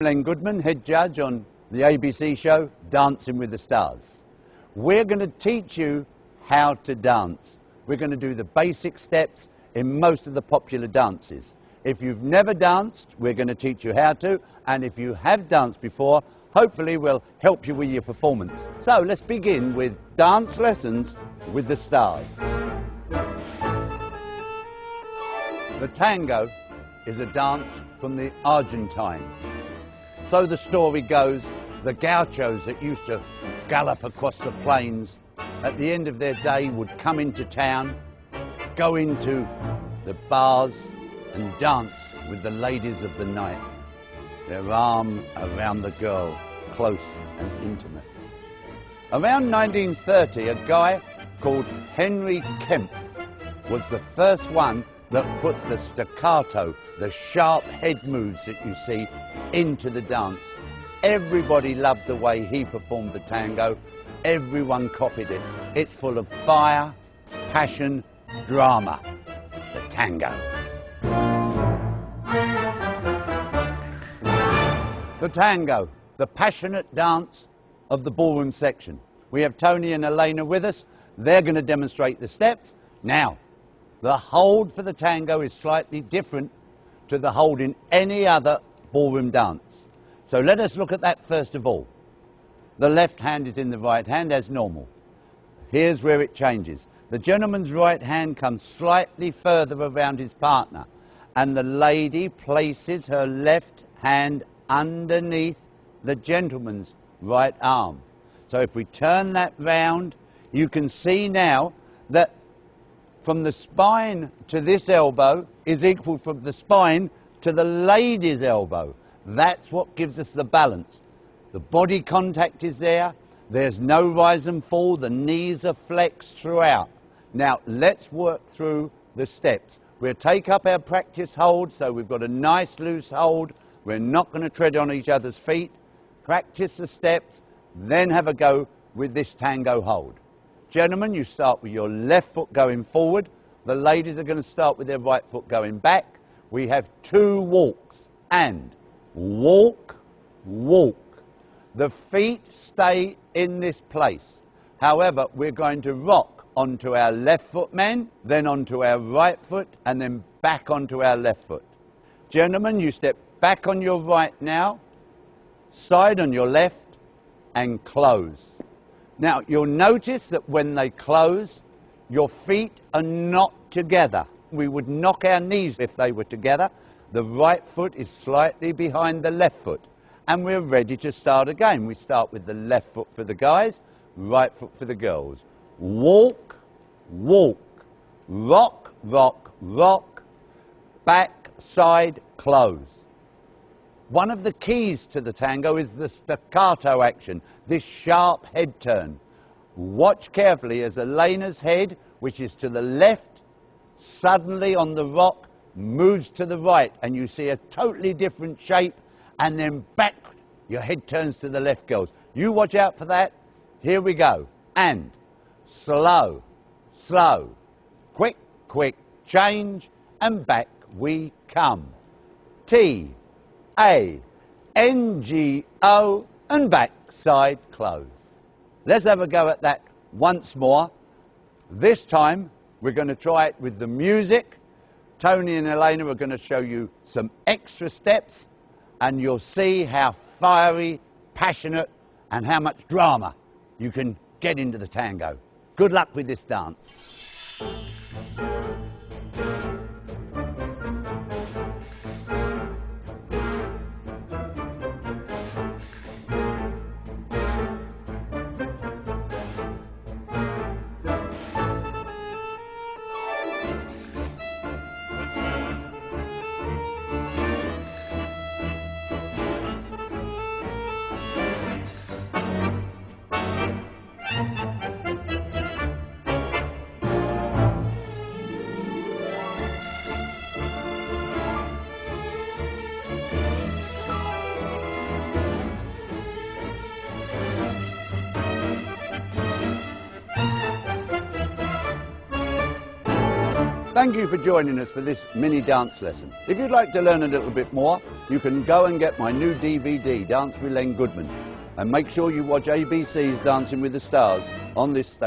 Len Goodman, head judge on the ABC show Dancing with the Stars. We're going to teach you how to dance. We're going to do the basic steps in most of the popular dances. If you've never danced, we're going to teach you how to, and if you have danced before, hopefully we'll help you with your performance. So let's begin with dance lessons with the stars. The tango is a dance from the Argentine. So the story goes, the gauchos that used to gallop across the plains at the end of their day would come into town, go into the bars and dance with the ladies of the night, their arm around the girl, close and intimate. Around 1930, a guy called Henry Kemp was the first one that put the staccato, the sharp head moves that you see, into the dance. Everybody loved the way he performed the tango. Everyone copied it. It's full of fire, passion, drama. The tango. The tango, the passionate dance of the ballroom section. We have Tony and Elena with us. They're going to demonstrate the steps. Now, the hold for the tango is slightly different to the hold in any other ballroom dance. So let us look at that first of all. The left hand is in the right hand as normal. Here's where it changes. The gentleman's right hand comes slightly further around his partner, and the lady places her left hand underneath the gentleman's right arm. So if we turn that round, you can see now that from the spine to this elbow is equal from the spine to the lady's elbow. That's what gives us the balance. The body contact is there. There's no rise and fall. The knees are flexed throughout. Now, let's work through the steps. We'll take up our practice hold, so we've got a nice loose hold. We're not going to tread on each other's feet. Practice the steps, then have a go with this tango hold. Gentlemen, you start with your left foot going forward. The ladies are going to start with their right foot going back. We have two walks and walk, walk. The feet stay in this place. However, we're going to rock onto our left foot, men, then onto our right foot, and then back onto our left foot. Gentlemen, you step back on your right now, side on your left, and close. Now, you'll notice that when they close, your feet are not together. We would knock our knees if they were together. The right foot is slightly behind the left foot. And we're ready to start again. We start with the left foot for the guys, right foot for the girls. Walk, walk, rock, rock, rock, back, side, close. One of the keys to the tango is the staccato action, this sharp head turn. Watch carefully as Elena's head, which is to the left, suddenly on the rock moves to the right, and you see a totally different shape, and then back, your head turns to the left, girls. You watch out for that. Here we go. And slow, slow, quick, quick, change, and back we come. T a, N, G, O, and backside close. Let's have a go at that once more. This time, we're going to try it with the music. Tony and Elena are going to show you some extra steps, and you'll see how fiery, passionate, and how much drama you can get into the tango. Good luck with this dance. Thank you for joining us for this mini dance lesson. If you'd like to learn a little bit more, you can go and get my new DVD, Dance with Len Goodman. And make sure you watch ABC's Dancing with the Stars on this station.